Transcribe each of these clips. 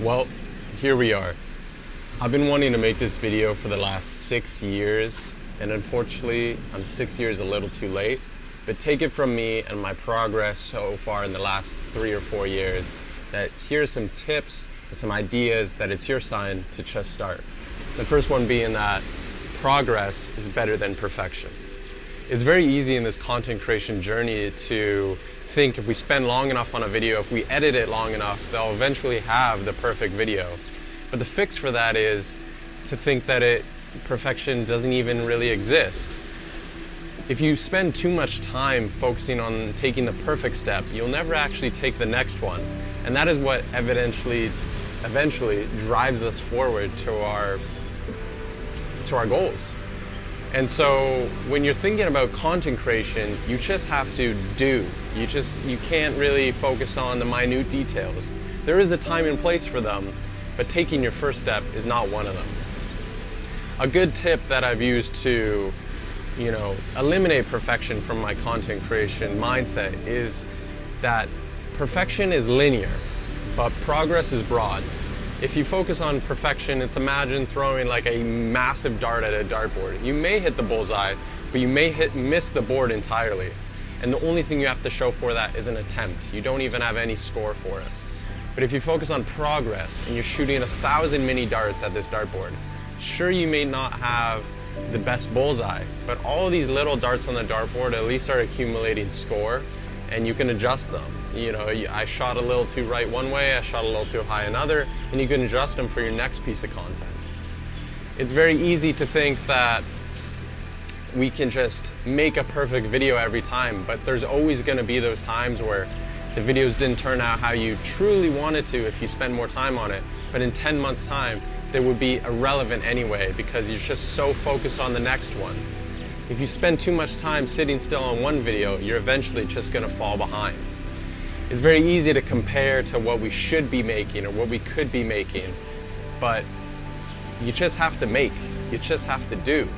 Well, here we are. I've been wanting to make this video for the last six years, and unfortunately, I'm six years a little too late. But take it from me and my progress so far in the last three or four years that here's some tips and some ideas that it's your sign to just start. The first one being that progress is better than perfection. It's very easy in this content creation journey to think if we spend long enough on a video, if we edit it long enough, they'll eventually have the perfect video. But the fix for that is to think that it perfection doesn't even really exist. If you spend too much time focusing on taking the perfect step, you'll never actually take the next one. And that is what eventually eventually drives us forward to our to our goals. And so when you're thinking about content creation, you just have to do. You just you can't really focus on the minute details. There is a time and place for them, but taking your first step is not one of them. A good tip that I've used to, you know, eliminate perfection from my content creation mindset is that perfection is linear, but progress is broad. If you focus on perfection, it's imagine throwing like a massive dart at a dartboard. You may hit the bullseye, but you may hit miss the board entirely. And the only thing you have to show for that is an attempt. You don't even have any score for it. But if you focus on progress and you're shooting a thousand mini darts at this dartboard, sure you may not have the best bullseye, but all these little darts on the dartboard at least are accumulating score and you can adjust them you know, I shot a little too right one way, I shot a little too high another, and you can adjust them for your next piece of content. It's very easy to think that we can just make a perfect video every time, but there's always going to be those times where the videos didn't turn out how you truly wanted to if you spend more time on it, but in 10 months' time, they would be irrelevant anyway because you're just so focused on the next one. If you spend too much time sitting still on one video, you're eventually just going to fall behind it's very easy to compare to what we should be making or what we could be making, but you just have to make, you just have to do,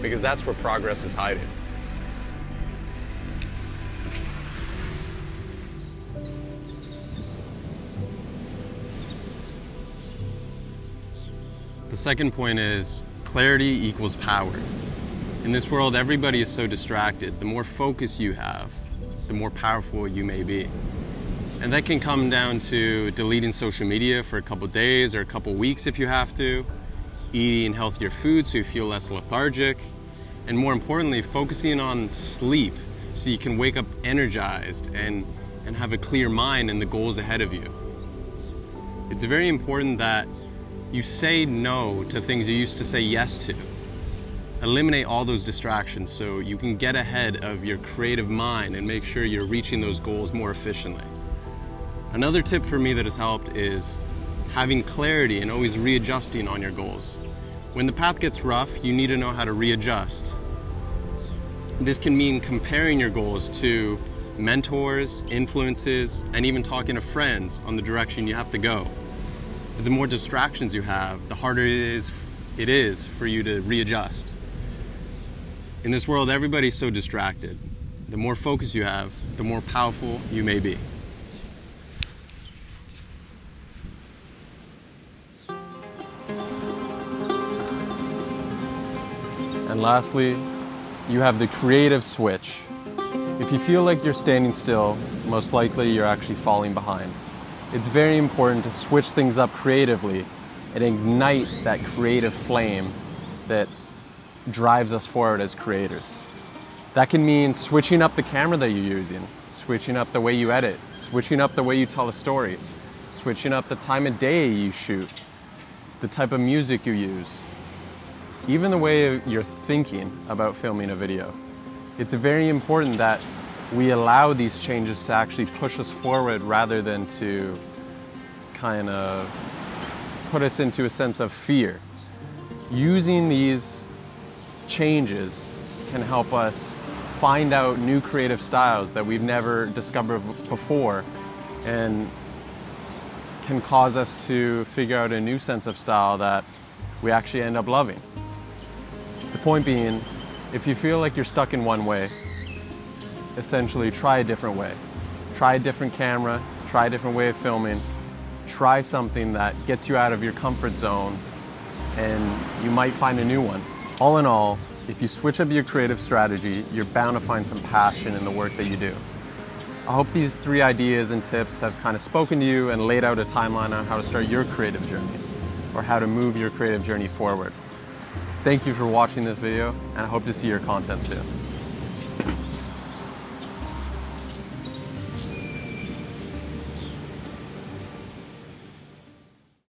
because that's where progress is hiding. The second point is clarity equals power. In this world, everybody is so distracted. The more focus you have, the more powerful you may be. And that can come down to deleting social media for a couple days or a couple weeks if you have to, eating healthier food so you feel less lethargic, and more importantly, focusing on sleep so you can wake up energized and, and have a clear mind and the goals ahead of you. It's very important that you say no to things you used to say yes to. Eliminate all those distractions so you can get ahead of your creative mind and make sure you're reaching those goals more efficiently. Another tip for me that has helped is having clarity and always readjusting on your goals. When the path gets rough, you need to know how to readjust. This can mean comparing your goals to mentors, influences, and even talking to friends on the direction you have to go. The more distractions you have, the harder it is, it is for you to readjust. In this world, everybody's so distracted. The more focus you have, the more powerful you may be. And lastly, you have the creative switch. If you feel like you're standing still, most likely you're actually falling behind. It's very important to switch things up creatively and ignite that creative flame that drives us forward as creators. That can mean switching up the camera that you're using, switching up the way you edit, switching up the way you tell a story, switching up the time of day you shoot, the type of music you use, even the way you're thinking about filming a video. It's very important that we allow these changes to actually push us forward rather than to kind of put us into a sense of fear. Using these changes can help us find out new creative styles that we've never discovered before and can cause us to figure out a new sense of style that we actually end up loving. Point being, if you feel like you're stuck in one way, essentially try a different way. Try a different camera, try a different way of filming, try something that gets you out of your comfort zone, and you might find a new one. All in all, if you switch up your creative strategy, you're bound to find some passion in the work that you do. I hope these three ideas and tips have kind of spoken to you and laid out a timeline on how to start your creative journey or how to move your creative journey forward. Thank you for watching this video and I hope to see your content soon.